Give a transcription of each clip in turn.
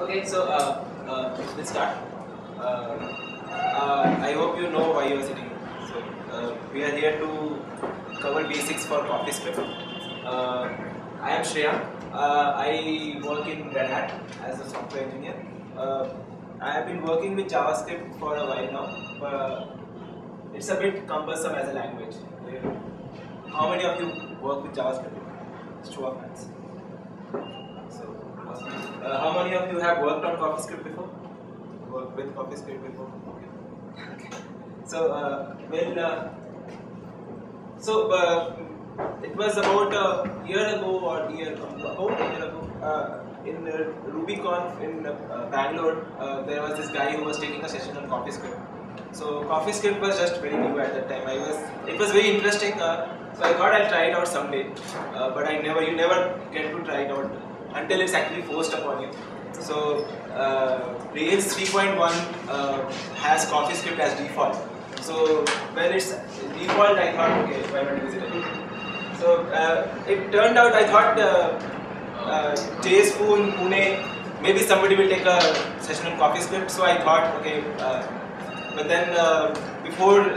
Okay, so uh, uh, let's start. Uh, uh, I hope you know why you are sitting. here. So uh, we are here to cover basics for CoffeeScript. Uh, I am Shreyank. I work in Red Hat as a software engineer. I have been working with JavaScript for a while now. But it's a bit cumbersome as a language. How many of you work with JavaScript? Show of hands. Uh, how many of you have worked on CoffeeScript before? Worked with CoffeeScript before? Okay. okay. So, uh, well, uh, so uh, it was about a year ago or year about a year ago uh, in uh, RubyConf in uh, Bangalore. Uh, there was this guy who was taking a session on CoffeeScript. So CoffeeScript was just very new at that time. I was it was very interesting. Uh, so I thought I'll try it out someday, uh, but I never you never get to try it out until it's actually forced upon you. So uh, Rails 3.1 uh, has CoffeeScript as default. So when it's default, I thought okay, why not use it? So uh, it turned out I thought uh, uh, JSFoo Pune maybe somebody will take a session on CoffeeScript. So I thought okay. Uh, but then uh, before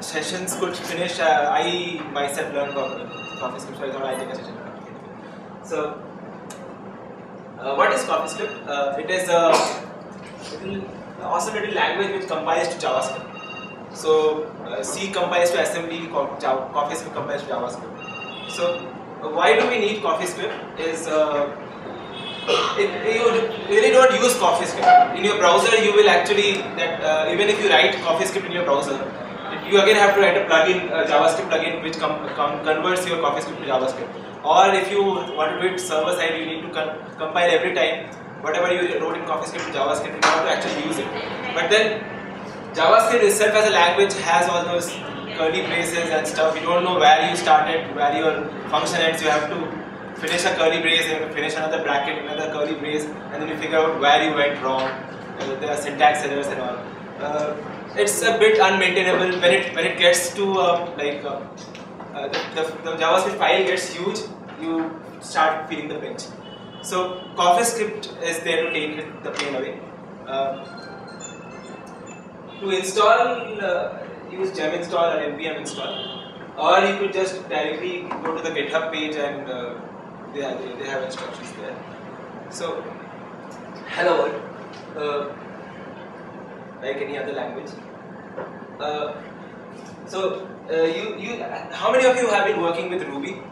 sessions could finish, I myself learned about CoffeeScript, so I thought I'd take a session. So, uh, what is CoffeeScript? Uh, it is a little awesome little language which compiles to JavaScript. So, uh, C compiles to assembly, CoffeeScript compiles to JavaScript. So, uh, why do we need CoffeeScript? Is uh, it, you really don't use CoffeeScript. In your browser, you will actually, that uh, even if you write CoffeeScript in your browser, you again have to write a plugin, a JavaScript plugin, which com- com- converts your CoffeeScript to JavaScript. Or if you want to do it server side, you need to compile every time whatever you wrote in CoffeeScript to JavaScript in order to actually use it. But then JavaScript itself as a language has all those curly braces and stuff. You don't know where you started, where your function ends. You have to finish a curly brace, you have to finish another bracket, another curly brace, and then you figure out where you went wrong. Uh, there are syntax errors and all. Uh, it's a bit unmaintainable when it when it gets to um, like uh, the, the, the JavaScript file gets huge. You start feeling the pinch. So CoffeeScript is there to take the pain away. Uh, to install, uh, use gem install or npm install, or you could just directly go to the GitHub page and uh, they, they, they have instructions there. So, hello world, uh, like any other language. Uh, so, you, you, how many of you have been working with Ruby?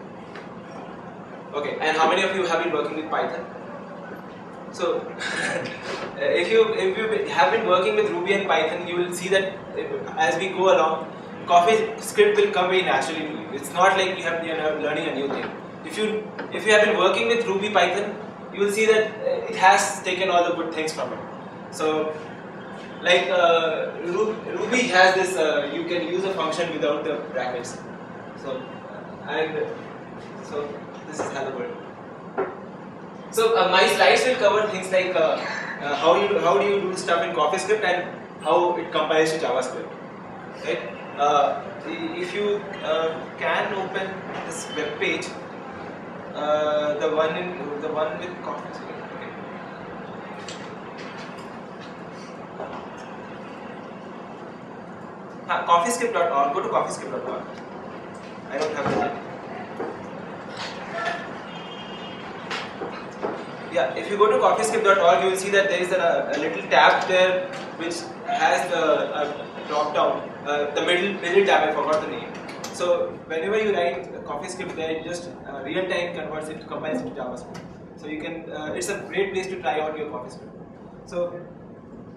Okay, and how many of you have been working with Python? So, uh, if you if you have been working with Ruby and Python, you will see that uh, as we go along, CoffeeScript will come very naturally to you. It's not like you have you're learning a new thing. If you if you have been working with Ruby Python, you will see that uh, it has taken all the good things from it. So, like uh, Ruby has this, uh, you can use a function without the brackets. So, and so this is hello world. So uh, my slides will cover things like uh, uh, how you how do you do stuff in CoffeeScript and how it compiles to JavaScript. Right? Uh, if you uh, can open this web page, uh, the one in the one with CoffeeScript. CoffeeScript.org. Go to CoffeeScript.org. I don't have the link. Yeah, if you go to coffeescript.org, you will see that there is a, a little tab there which has the drop down, uh, the middle middle tab. I forgot the name. So whenever you write CoffeeScript there, it just uh, real time converts it, compiles it to JavaScript. So you can, uh, it's a great place to try out your CoffeeScript. So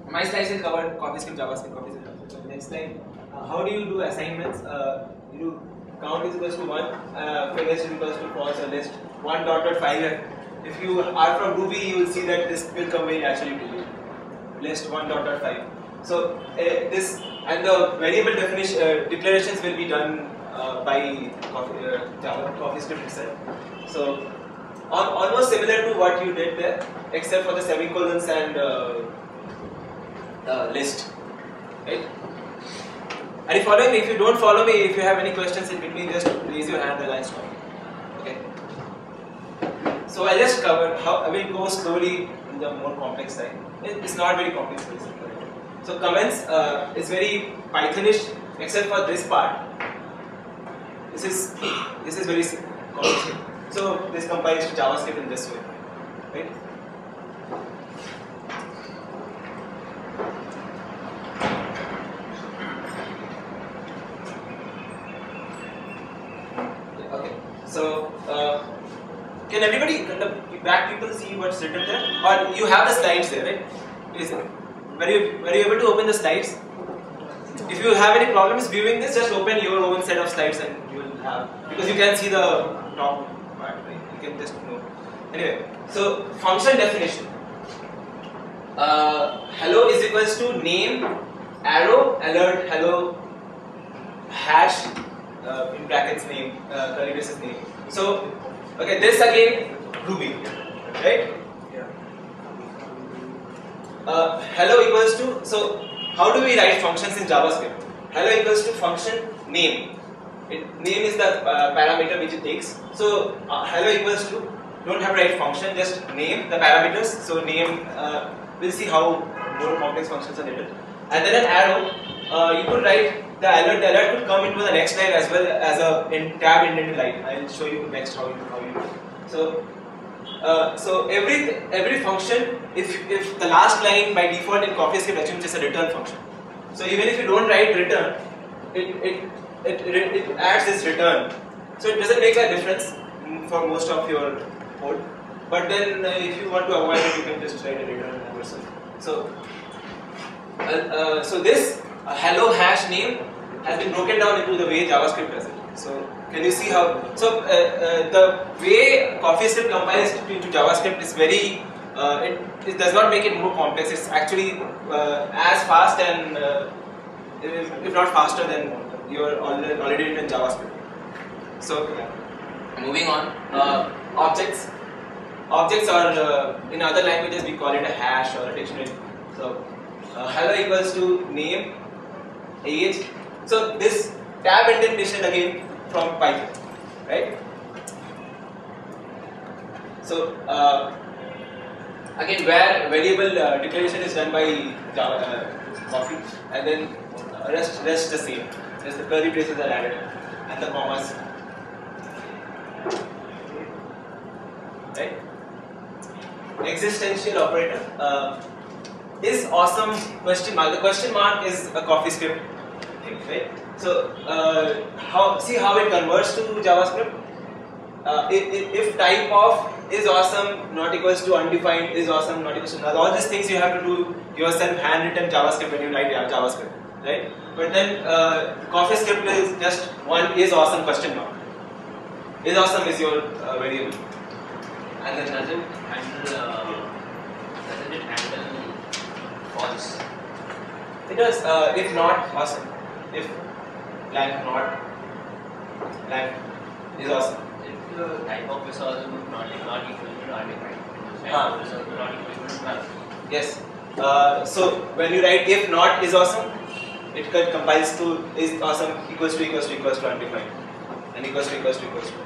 my slides will cover CoffeeScript, JavaScript, CoffeeScript. So next slide, how do you do assignments? Uh, you do count is equals to one, uh, finish is equals to false or list one dot dot five. If you are from Ruby, you will see that this will come very naturally to you. List one dot dot five. So uh, this and the variable definition uh, declarations will be done uh, by uh, Java CoffeeScript itself. So al- almost similar to what you did there, except for the semicolons and uh, list, right? Are you following me? If you don't follow me, if you have any questions in between, just raise your hand and I'll stop. Okay. so I'll just cover how I will go slowly in the more complex side. It's not very complex. basically. So comments uh, is very Pythonish except for this part. This is this is very complicated. So this compiles to JavaScript in this way, right? Yeah, Okay. So uh, can everybody, back people see what's written there? Or you have the slides there, right? Is? Were you were you able to open the slides? If you have any problems viewing this, just open your own set of slides and you will have because you can see the top part, right? You can just know. Anyway, so function definition. Uh, hello is equals to name, arrow, alert, hello, hash, uh, in brackets name, uh, curly braces name. So, okay, this again Ruby, right? Uh, hello equals to so how do we write functions in JavaScript? Hello equals to function name. It, name is the uh, parameter which it takes. So uh, hello equals to don't have to write function, just name the parameters. So name uh, we'll see how more complex functions are written. And then an arrow. Uh, you could write the alert. The alert could come into the next line as well as a in tab indented line. I'll show you next how you how you. So uh, so every every function, if if the last line by default in CoffeeScript assumes it's a return function. So even if you don't write return, it it it, it, adds this return. So it doesn't make a difference for most of your code. But then uh, if you want to avoid it, you can just write a return yourself. So uh, uh, so this uh, hello hash name has been broken down into the way JavaScript does it. So can you see how? So uh, uh, the way CoffeeScript compiles into JavaScript is very. Uh, it, it does not make it more complex. It's actually uh, as fast and uh, if, if not faster than your already, already written JavaScript. So moving on, uh, objects. Objects are uh, in other languages we call it a hash or a dictionary. So uh, hello equals to name, So this tab indentation again from Python, right? So uh, again, where variable uh, declaration is done by Java, uh, Coffee, and then rest rest the same. Just the curly braces are added and the commas, right? Existential operator uh, is awesome question mark. The question mark is a CoffeeScript thing, right? So uh, how see how it converts to JavaScript? Uh, if, if- type of is awesome not equals to undefined is awesome not equals to null. All these things you have to do yourself handwritten JavaScript when you write JavaScript, right? But then uh, CoffeeScript is just one is awesome question mark. Is awesome is your uh, variable, and then Does it handle, uh, doesn't it handle false? it does uh, if not awesome. If blank not blank is awesome. If the type of is also not, not equal to undefined, type Huh. of is also not equal to null. Yes. Uh, so when you write if not is awesome, it co- compiles to is awesome equals to equals to equals to undefined and equals to equals to equals to.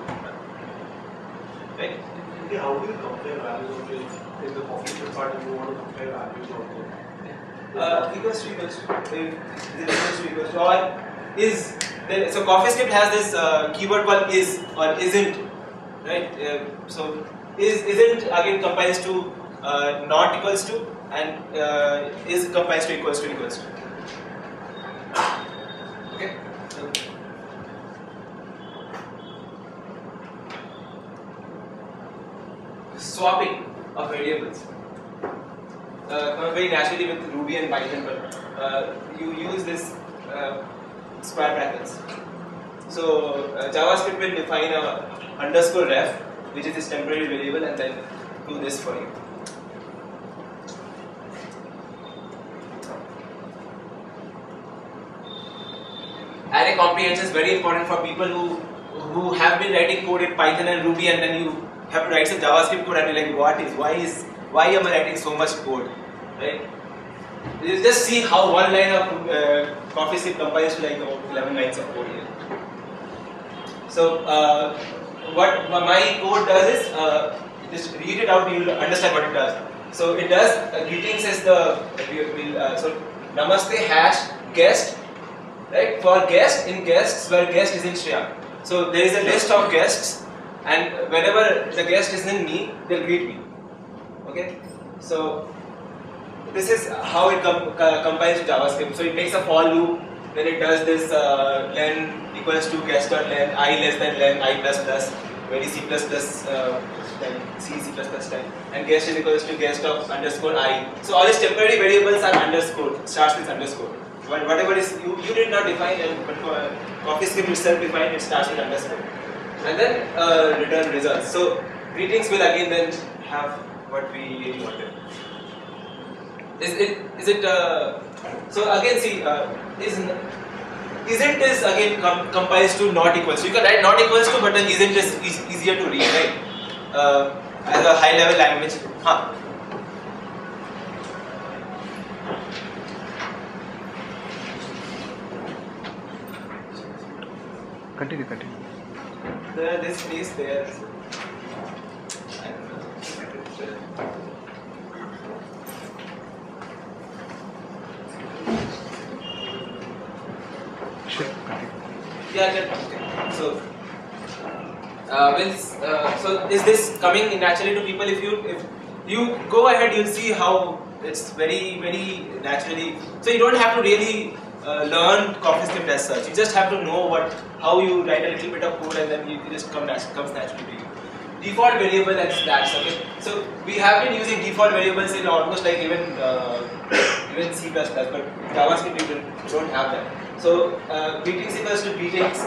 Right? Okay, how do you compare values of this? In the CoffeeScript part, if you want to compare values also. Uh, equals to equals equals or is then so CoffeeScript has this uh, keyword called is or isn't right? Uh, so is isn't again compiles to uh, not equals to and uh, is compiles to equals to equals to. Okay? Swapping of variables uh, very naturally with Ruby and Python, but uh, you use this uh, square brackets. So uh, JavaScript will define a underscore ref, which is this temporary variable, and then do this for you. Array comprehension is very important for people who who have been writing code in Python and Ruby, and then you have to write some JavaScript code, and you're like, what is why is why am I writing so much code, right? You just see how one line of uh, CoffeeScript compiles to like 11 lines of code here. So uh, what my code does is uh, just read it out, and you'll understand what it does. So it does uh, greetings is the will uh, so namaste hash guest right for guest in guests where guest is in Shreya. So there is a list of guests and whenever the guest is in me, they'll greet me. Okay, so this is how it com- compiles JavaScript. So it makes a for loop, then it does this uh, len equals to guest dot len i less than len i plus plus, very C plus plus uh, then C C plus plus 10, and guest is equals to guest of underscore i. So all these temporary variables are underscore, starts with underscore. But whatever is you, you did not define, and but for CoffeeScript itself defined, it starts with underscore, and then uh, return results. So greetings will again then have what we really wanted. Is it is it uh, so again see uh, is isn't is again com- compiles to not equals. So you can write not equals to, but then isn't is is easier to read, right? Uh, as a high level language. Huh. Continue, continue. There, this place there. I don't know. Sure, continue. So, uh, uh, so is this coming naturally to people? If you if you go ahead, you'll see how it's very very naturally. So you don't have to really uh, learn CoffeeScript as such. You just have to know what how you write a little bit of code, and then you it just come comes naturally to you. Default variable and splats. Okay, so we have been using default variables in almost like even uh, even C++, but JavaScript don't, don't have that. So uh, greetings equals to greetings.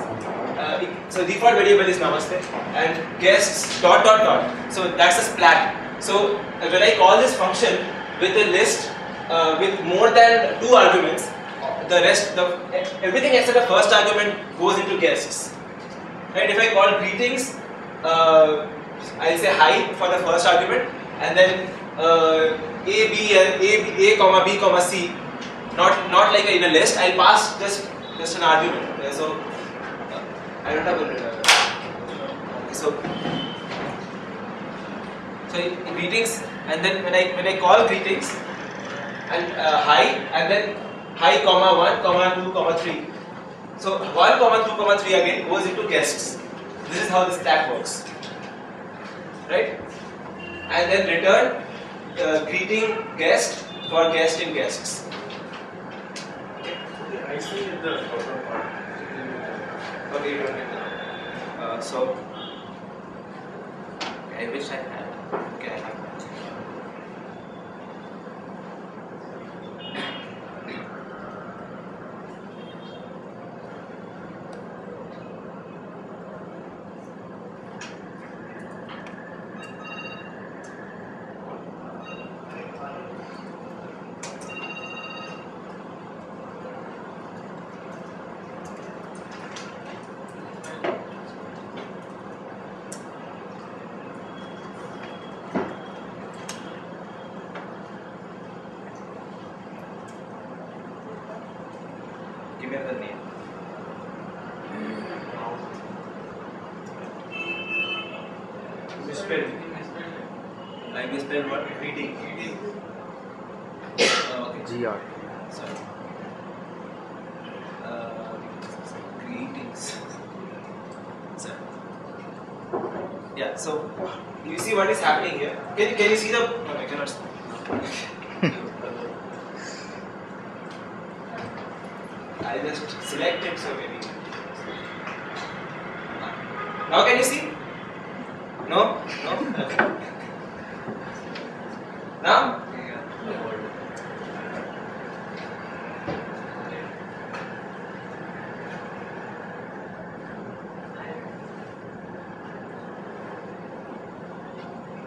Uh, so default variable is namaste and guests dot dot dot. So that's a splat. So uh, when I call this function with a list uh, with more than two arguments, the rest, the everything except the first argument goes into guests. Right? If I call greetings, uh, I'll say hi for the first argument, and then uh, a b and a, a comma b comma c, not not like in a list. I'll pass just just an argument. Uh, So uh, I don't have a uh, so so in greetings, and then when I when I call greetings and uh, hi, and then hi comma one comma two comma three. So 1 comma 2 comma 3 again goes into guests. This is how the stack works. Right? And then return uh, greeting guest for guest in guests. I see in the bottom part. Okay, you that. Uh, so, I wish I had. Okay, I have. Give me the name. Misspelled. Misspelled what? Greeting. Uh, okay. GR. Sorry. Uh, greetings. Sorry. Yeah, so you see what is happening here? Can, can you see the. No, I cannot. I just selected so maybe. Now can you see? No? No? Okay.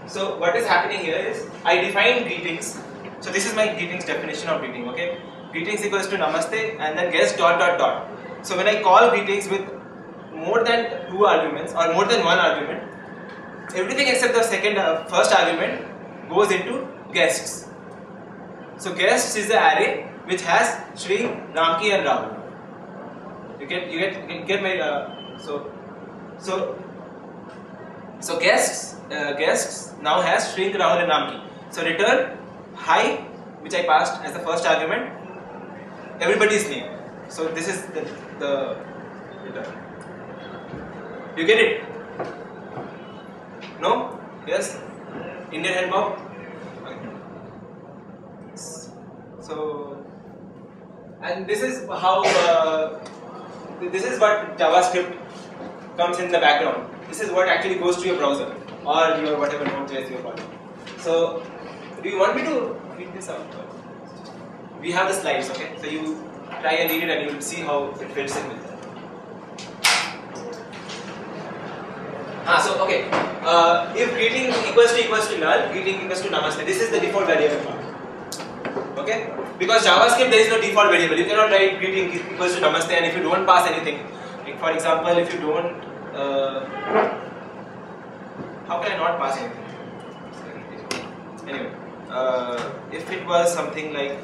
So what is happening here is I define greetings. So this is my greetings definition of greeting. Okay, greetings equals to namaste and then guest dot dot dot. So when I call greetings with more than two arguments or more than one argument, everything except the second uh, first argument goes into guests. So guests is the array which has Shri, Ramki and Rahul. You get you get you get my uh, so so So guests uh, guests now has string Rahul and Ramki. So return hi, which I passed as the first argument. Everybody's name. So this is the, the return. You get it? No? Yes? Indian hand bob? Okay. So, and this is how, uh, this is what JavaScript comes in the background. This is what actually goes to your browser or your whatever Node.js you're. So, do you want me to read this out? We have the slides, okay? So you try and read it and you will see how it fits in with that. Ah, so okay. Uh, if greeting equals to equals to null, greeting equals to namaste. This is the default variable. Okay? Because JavaScript there is no default variable. You cannot write greeting equals to namaste and if you don't pass anything, like for example, if you don't, uh, how can I not pass anything? Anyway, uh, if it was something like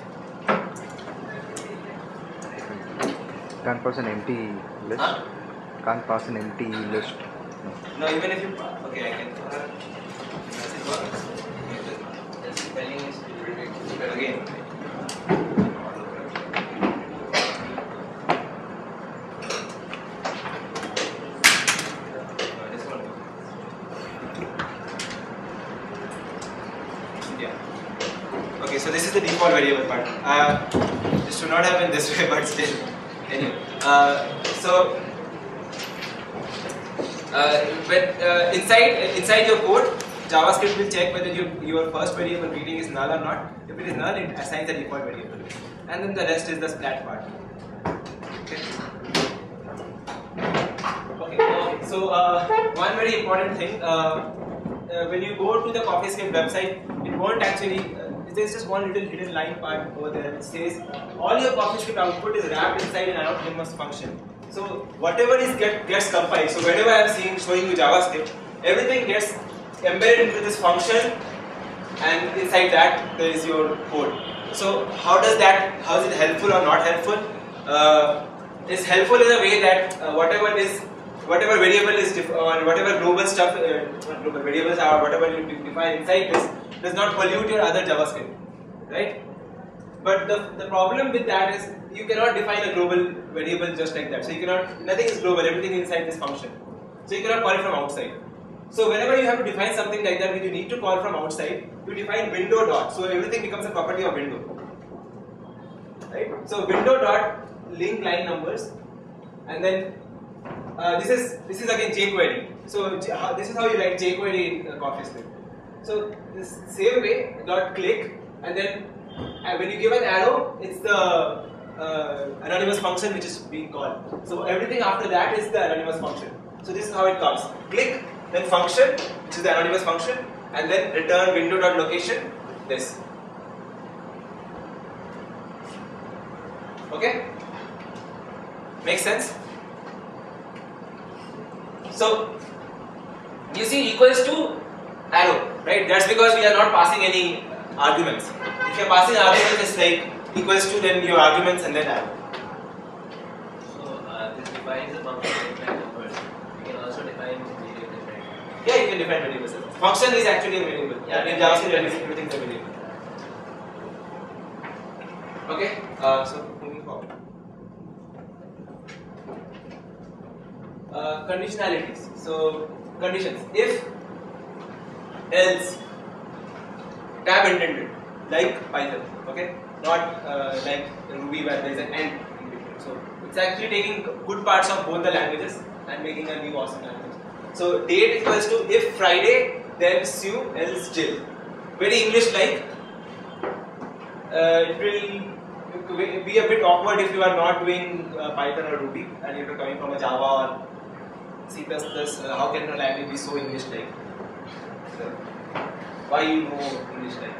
Can't pass an empty list. Huh? Can't pass an empty list. No. no, even if you pass, okay, I can. Does it work? It does not. The spelling is But again. No, this one. Yeah. Okay, so this is the default variable part. Uh, this should not have been this way, but still. Anyway, uh, so uh, uh, inside inside your code, JavaScript will check whether your your first variable reading is null or not. If it is null, it assigns the default variable, and then the rest is the splat part. Okay. Okay. So uh, one very important thing. Uh, uh, when you go to the CoffeeScript website, it won't actually. There's just one little hidden line part over there which says all your CoffeeScript output is wrapped inside an anonymous function. So whatever is get gets compiled. So whenever I'm seeing showing you JavaScript, everything gets embedded into this function, and inside that there is your code. So how does that? How is it helpful or not helpful? Uh, it's helpful in a way that uh, whatever is whatever variable is or whatever global stuff, uh, global variables are, whatever you define inside this does not pollute your other JavaScript, right? But the, the problem with that is you cannot define a global variable just like that. So you cannot, nothing is global, everything inside this function. So you cannot call it from outside. So whenever you have to define something like that, which you need to call from outside, you define window dot. So everything becomes a property of window. Right? So window dot link line numbers, and then uh, this is this is again jQuery. So this is how you write jQuery in uh, CoffeeScript. So this same way dot click, and then uh, when you give an arrow, it's the uh, anonymous function which is being called. So everything after that is the anonymous function. So this is how it comes. Click, then function, which is the anonymous function, and then return window dot location. This. Okay. Makes sense. So you see equals to arrow, right? That's because we are not passing any arguments. If you are passing arguments, it's like equals to then your arguments and then arrow. So uh, this defines a function different numbers. We can also define variables, right? Yeah, you can define variables. Function is actually a variable. Yeah, in JavaScript, everything is a variable. Okay. Uh, so moving forward. Uh, conditionalities. So conditions. If, else, tab intended, like Python. Okay. Not uh, like Ruby where there is an end. So it's actually taking good parts of both the languages and making a new awesome language. So date equals to if Friday, then Sue, else Jill. Very English like. Uh, it will be a bit awkward if you are not doing uh, Python or Ruby and you're coming from a Java or C++. Uh, how can a language be so English like? So, why you know English like?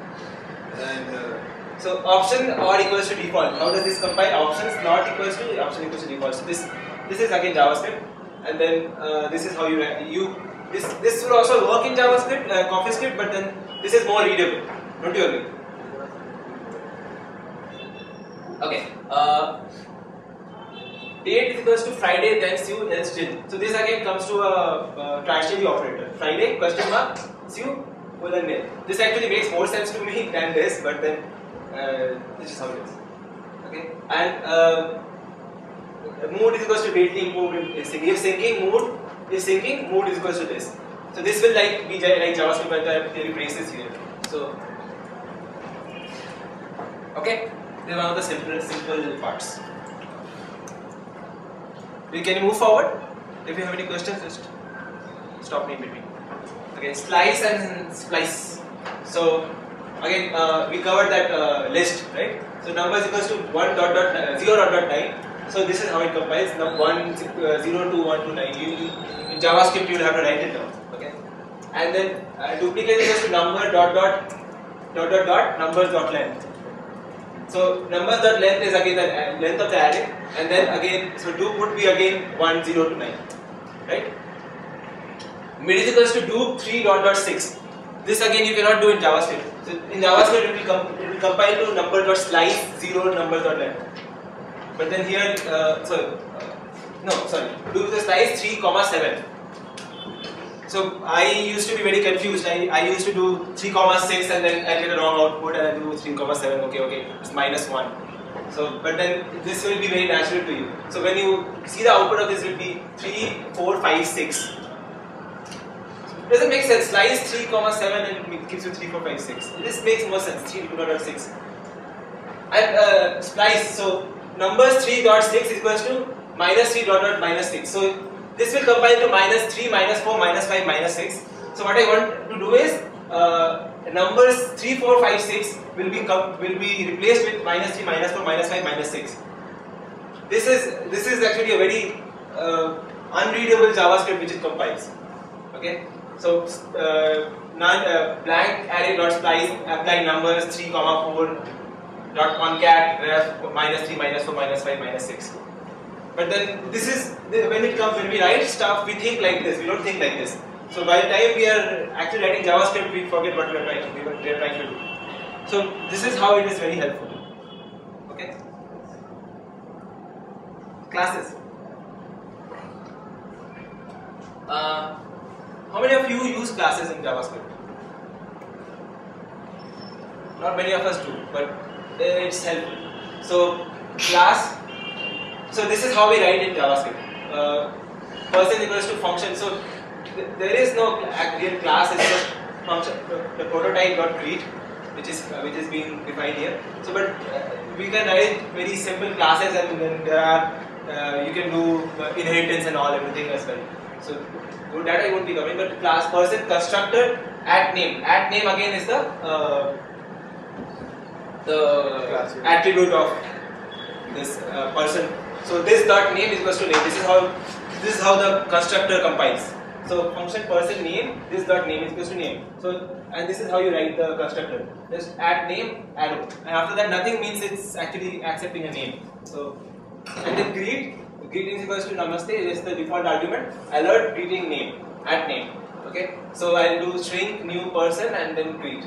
And uh, so option or equals to default. How does this compile? Options not equals to option equals to default. So this this is again JavaScript, and then uh, this is how you you this this will also work in JavaScript, uh, CoffeeScript, but then this is more readable. Don't you agree? Okay. Uh, date is equals to Friday, then Sue, then still. So this again comes to a, a transitive operator. Friday, question mark, Sue, colon nil. This actually makes more sense to me than this, but then uh, this is how it is. Okay, and uh, mood is equals to dating mood is syncing. If syncing mood is syncing, mood is equals to this. So this will like be like JavaScript, I have replaces here. So okay, this is one of the simple simple parts. We can move forward. If you have any questions, just stop me in between. Okay, slice and splice. So again, uh, we covered that uh, list, right? So number is equals to one dot dot uh, zero dot dot nine. So this is how it compiles. Now one uh, zero to one to nine. You, you, in JavaScript, you will have to write it down. Okay, and then uh, duplicate is equals to number dot dot dot dot dot numbers dot length. So numbers dot length is again the length of the array, and then again so do would be again one zero to nine, right? Mid is equals to do three dot dot six. This again you cannot do in JavaScript. So in JavaScript it will it will compile to number dot slice zero number dot length. But then here uh, sorry uh, no sorry do the slice three comma seven. So I used to be very confused. I, I used to do 3 comma 6 and then I get a wrong output and I do 3 comma 7. Okay, okay, it's minus 1. So, but then this will be very natural to you. So when you see the output of this will be 3, 4, 5, 6. Doesn't make sense. Slice 3 comma 7 and it gives you 3, 4, 5, 6. This makes more sense. 3 dot 6. And uh, splice. So numbers 3 dot 6 is equals to minus 3 dot dot minus 6. So this will compile to minus 3, minus 4, minus 5, minus 6. So what I want to do is uh, numbers 3, 4, 5, 6 will be will be replaced with minus 3, minus 4, minus 5, minus 6. This is this is actually a very uh, unreadable JavaScript which it compiles. Okay, so uh, non, uh, blank array dot splice apply numbers 3, comma 4 dot concat ref minus 3, minus 4, minus 5, minus 6. But then this is when it comes when we write stuff, we think like this. We don't think like this. So by the time we are actually writing JavaScript, we forget what we are trying we were- we are trying to do. So this is how it is very helpful. Okay. Classes. Uh, how many of you use classes in JavaScript? Not many of us do, but it's helpful. So class so this is how we write in JavaScript. Uh, person equals to function. So th- there is no real class. It's just function. The prototype dot greet, which is uh, which is being defined here. So but uh, we can write very simple classes, and then there are uh, you can do inheritance and all everything as well. So that I won't be covering. But class person constructor at name. At name again is the uh, the attribute of this uh, person. So this dot name is equals to name. This is how this is how the constructor compiles. So function person name this dot name is equals to name. So and this is how you write the constructor. Just add name arrow, and after that nothing means it's actually accepting a name. So and then greet greeting is equals to namaste is the default argument. Alert greeting name add name. Okay. So I'll do string new person and then greet.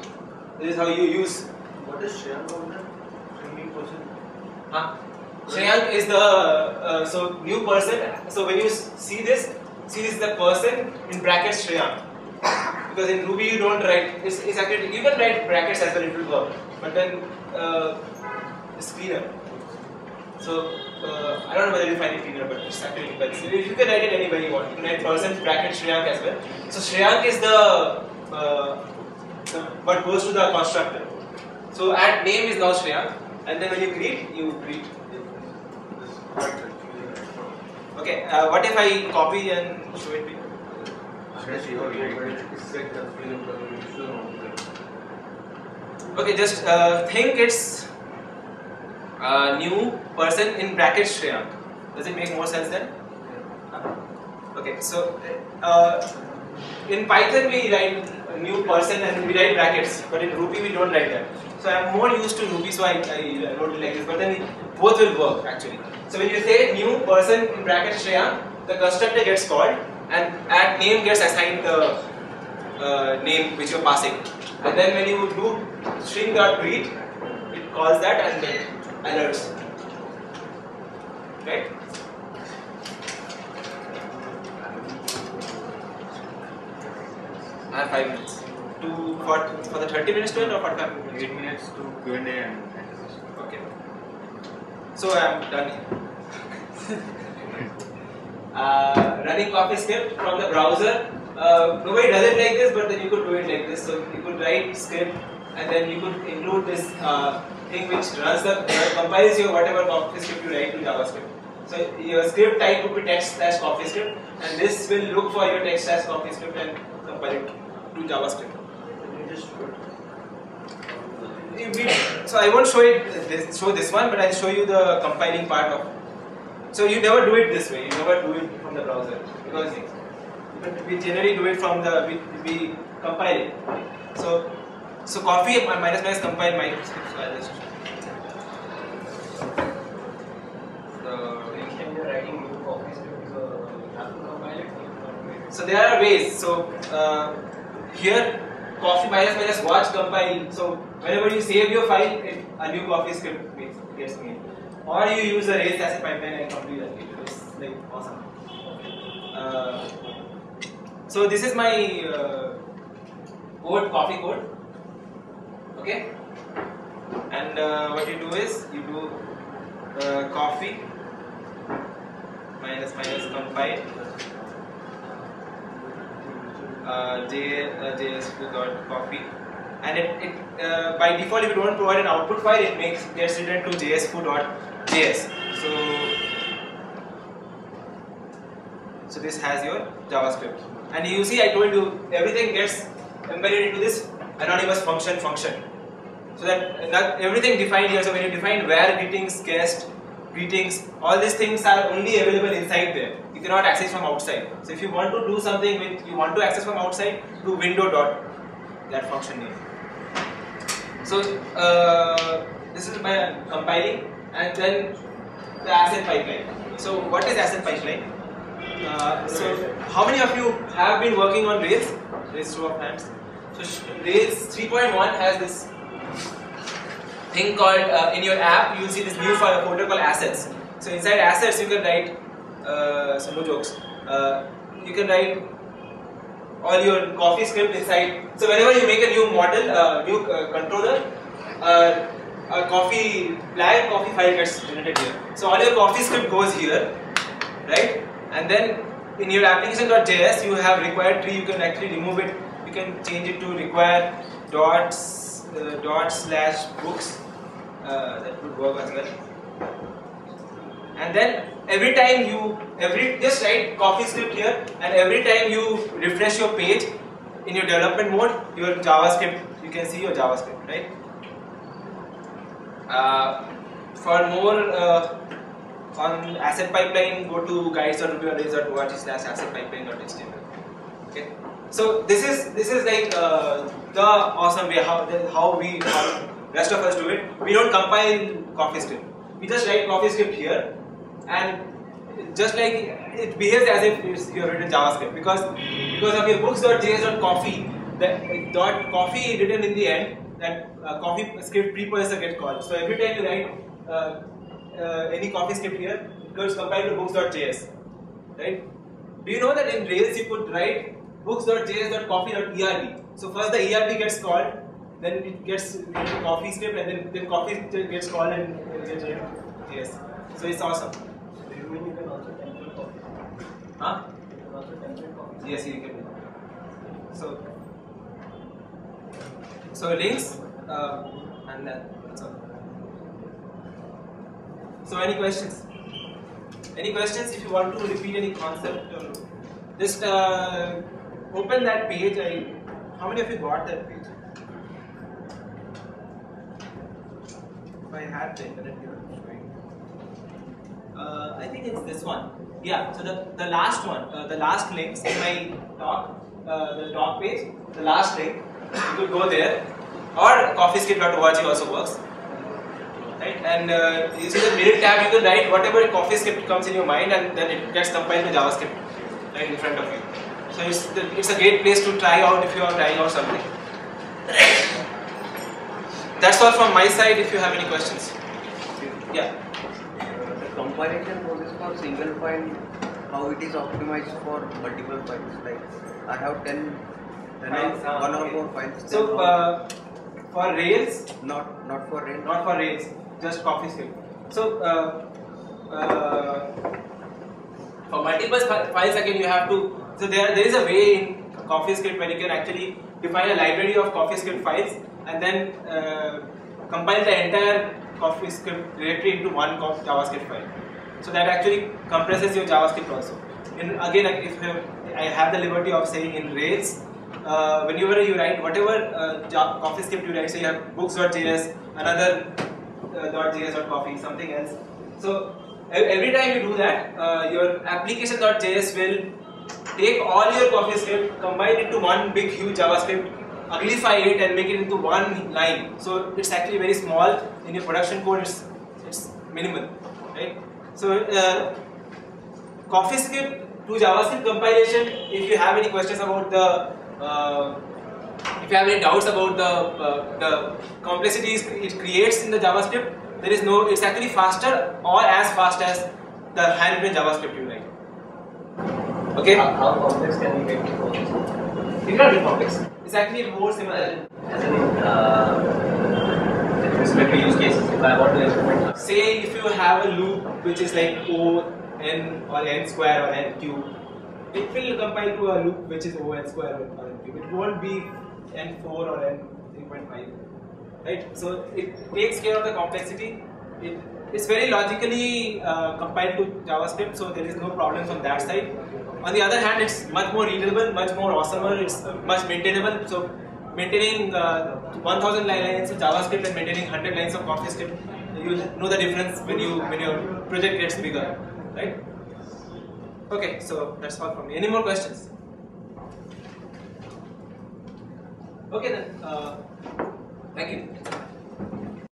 This is how you use What is over there? Singing person. Huh? Shreyank is the uh, so new person. So when you see this, see this is the person in brackets Shreyank. Because in Ruby you don't write. It's, it's actually you can write brackets as well. It will work, but then uh, it's cleaner. So uh, I don't know whether you find it cleaner, but it's actually but you can write it any way you want. You can write person bracket Shreyank as well. So Shreyank is the, uh, the what goes to the constructor. So at name is now Shreyank, and then when you greet, you greet. This is quite confusing. Okay, uh, what if I copy and show it to you? Yes, you are very exact confusing because you should know. Okay, just uh, think it's uh, new person in brackets Shreyank. Does it make more sense then? Okay, so uh, in Python we write a new person and we write brackets, but in Ruby we don't write that. So I'm more used to Ruby, so I, I wrote it like this. But then both will work actually. So when you say new person in bracket Shreyank, the constructor gets called and at name gets assigned the uh, name which you're passing. And then when you do string dot greet, it calls that and then alerts. Right? I have five minutes. To for for the 30 minutes to end or 45 minutes? 8 minutes to Q&A and Okay. So I'm done uh, running CoffeeScript from the browser. Uh, nobody does it like this, but then you could do it like this. So you could write script and then you could include this uh, thing which runs the uh, compiles your whatever CoffeeScript you write to JavaScript. So your script type would be text slash CoffeeScript, and this will look for your text slash CoffeeScript and compile it to JavaScript. You just do it. We- so I won't show it this, show this one, but I'll show you the compiling part of. It. So you never do it this way. You never do it from the browser because but we generally do it from the we, we compile it. So so coffee minus minus compile my script. So I'll just so When you're writing new coffee script, so you have to compile it. you cannot do it. So there are ways. So uh, here, coffee minus minus watch compile. So whenever you save your file, it, a new coffee script gets made. Or you use a Rails asset pipeline and complete that. It's like awesome. Uh, so this is my uh, code, coffee code. Okay. And uh, what you do is you do uh, coffee minus minus compile uh, J, uh, jsfoo.coffee and it, it uh, by default if you don't provide an output file it makes gets written to jsfoo.js so so this has your javascript. And you see i told you everything gets embedded into this anonymous function function. So that, that everything defined here. So when you define where greetings guest greetings all these things are only available inside there you cannot access from outside. So if you want to do something with you want to access from outside do window dot that function name. So uh, this is my compiling and then the asset pipeline. So what is asset pipeline? Uh, so how many of you have been working on rails? Raise two of hands so rails 3.1 has this thing called uh, in your app you'll see this new folder called assets. So inside assets you can write so no jokes. Uh, you can write all your coffee script inside. So whenever you make a new model uh, new uh, controller uh, a coffee blank coffee file gets generated here. So all your coffee script goes here right? And then in your application.js you have required tree. You can actually remove it. You can change it to require dots uh, dot slash books. Uh, that would work as well. And then every time you every just write coffee script here and every time you refresh your page in your development mode your javascript you can see your javascript right? Uh, for more uh, on asset pipeline go to guides.rubyonrails.org slash asset pipeline.html okay. So this is this is like uh, the awesome way how how we how rest of us do it. We don't compile coffee script. We just write coffee script here and just like it behaves as if you have written javascript. Because because of your books.js.coffee the dot coffee written in the end that uh, coffee script precursor gets called. So every time you write uh, uh, any coffee script here it gets compiled to books.js right? Do you know that in rails you could write books.js.coffee.erb so first the erb gets called then it gets coffee script and then, then coffee gets called written js so it's awesome Do you mean you can also template coffee? Yes, you can. So, so links uh, and then that's all. So, any questions? Any questions? If you want to repeat any concept, or just uh, open that page. I how many of you got that page? If I had the internet. Uh, I think it's this one. Yeah, so the, the last one, uh, the last link in my talk, uh, the talk page, the last link, you could go there, or coffeescript.org also works. Right, and uh, see the middle tab, you can write whatever coffee script comes in your mind, and then it gets compiled to JavaScript right in front of you. So it's, the, it's a great place to try out if you are trying out something. That's all from my side. If you have any questions, yeah. Compilation process for single file, how it is optimized for multiple files. Like I have 10 And then Files, ah, one or okay. more files. So uh, for Rails, not not for rail. not for Rails, just CoffeeScript. So uh, uh, for multiple fi- files again you have to. So there there is a way in CoffeeScript where you can actually define a library of CoffeeScript files and then uh, compile the entire CoffeeScript directly into one JavaScript file. So that actually compresses your JavaScript also. And again, if I have the liberty of saying in Rails, uh, whenever you write whatever uh, CoffeeScript you write, so you have books.js, another uh, coffee, something else. So every time you do that, uh, your application.js will take all your CoffeeScript, combine it into one big huge JavaScript, uglify it and make it into one line. So it's actually very small. In your production code, it's it's minimal, right? So uh, CoffeeScript to JavaScript compilation. If you have any questions about the uh, if you have any doubts about the uh, the complexities it creates in the JavaScript, there is no. It's actually faster or as fast as the handwritten JavaScript you write. Okay. How, how complex can we get to It's not complex. It's actually more similar. As in, uh, respect use cases, if I want to Say if you have a loop which is like O n or n square or n cube, it will compile to a loop which is O n square or n cube. It won't be n4 or n 3.5. Right? So it takes care of the complexity. It, it's very logically uh, compiled to JavaScript, so there is no problem from that side. On the other hand, it's much more readable, much more awesomer, it's uh, much maintainable. So maintaining uh, 1000 lines of JavaScript and maintaining 100 lines of CoffeeScript, you know the difference when you when your project gets bigger, right? Okay, so that's all from me. Any more questions? Okay then. Uh, thank you.